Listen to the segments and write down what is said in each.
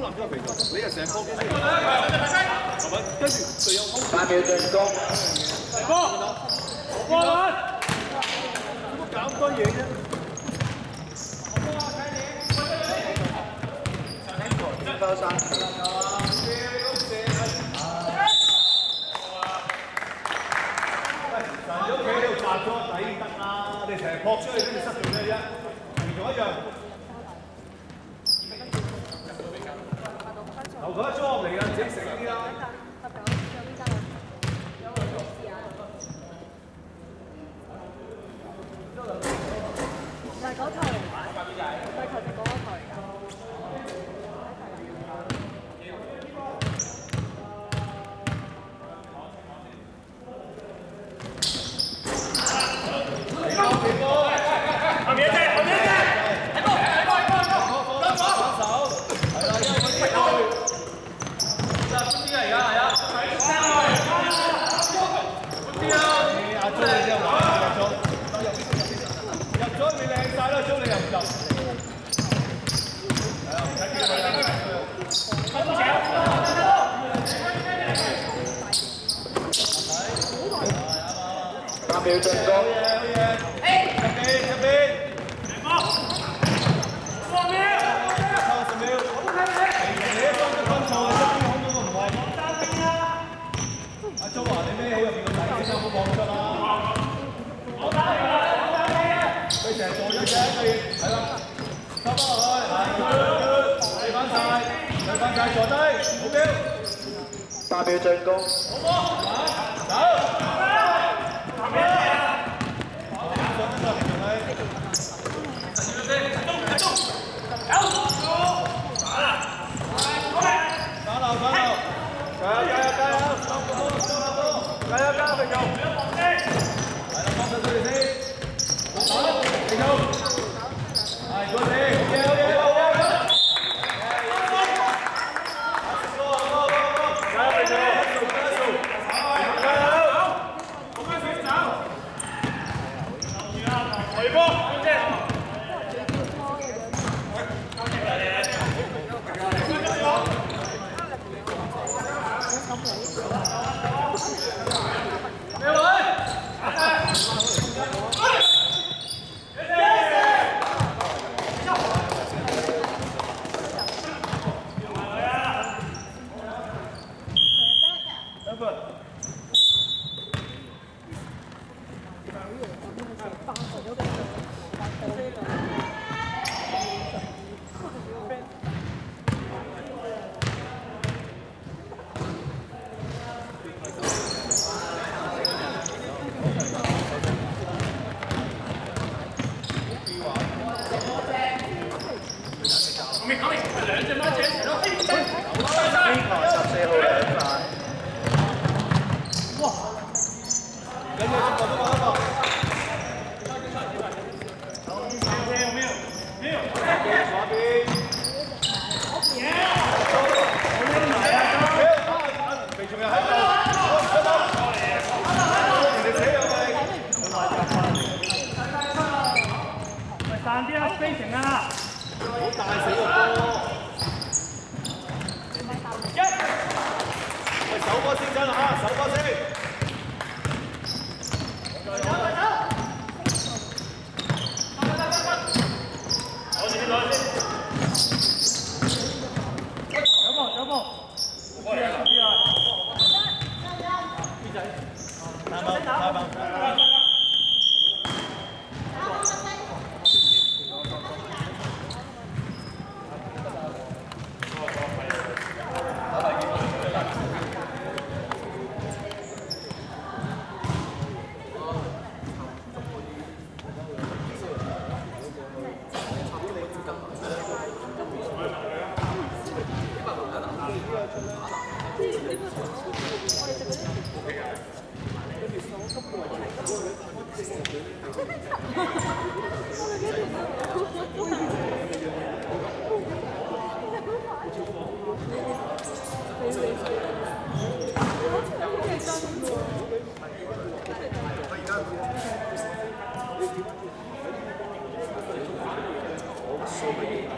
林少平，你又成波機先，跟住誰有空？八秒最高，大哥，我過啦，如果搞咁多嘢啫，我過啊，睇你。三分九三。我覺得中學嚟嘅自己啲啦。这样比较来来来来来来来来来来射入一個，係啦，收翻落去，排隊，睇翻曬，睇翻曬，坐低，目標，代表進攻，好冇，走，走，走啊？波先走啦嚇，守波先。走走走！我哋先攞先。走步走步。嗯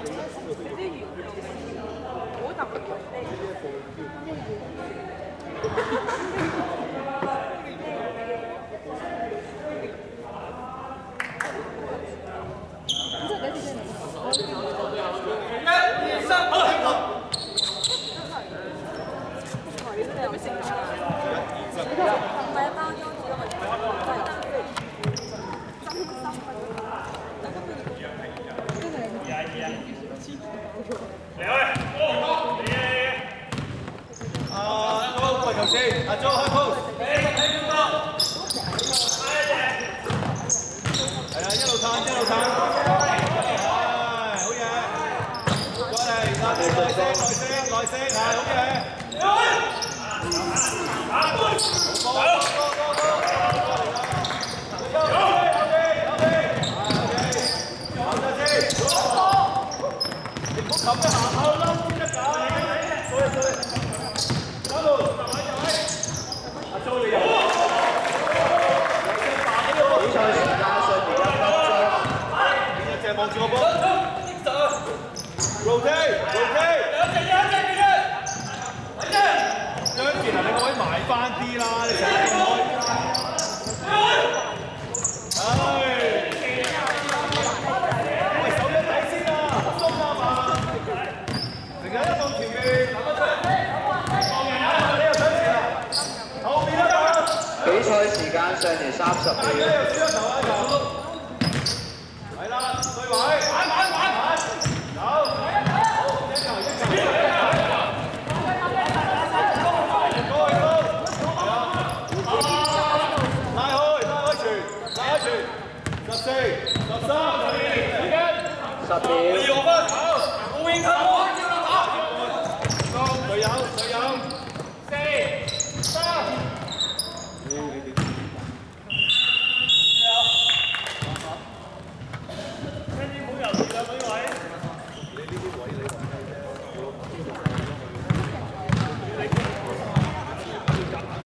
好的好的好阿 Jo 開波，係開波，係啊，一路攤一路攤，好嘢，再嚟，耐心耐心耐心係好嘢，比賽時間上年三十日。十秒。我要分，我永遠都我要打。隊友。